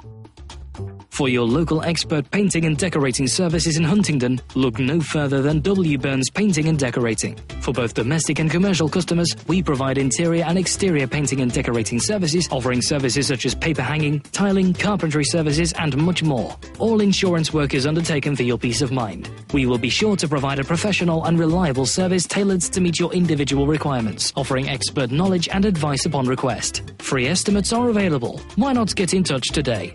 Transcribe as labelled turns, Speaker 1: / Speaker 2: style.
Speaker 1: Thank you. For your local expert painting and decorating services in Huntingdon, look no further than W. Burns Painting and Decorating. For both domestic and commercial customers, we provide interior and exterior painting and decorating services, offering services such as paper hanging, tiling, carpentry services, and much more. All insurance work is undertaken for your peace of mind. We will be sure to provide a professional and reliable service tailored to meet your individual requirements, offering expert knowledge and advice upon request. Free estimates are available. Why not get in touch today?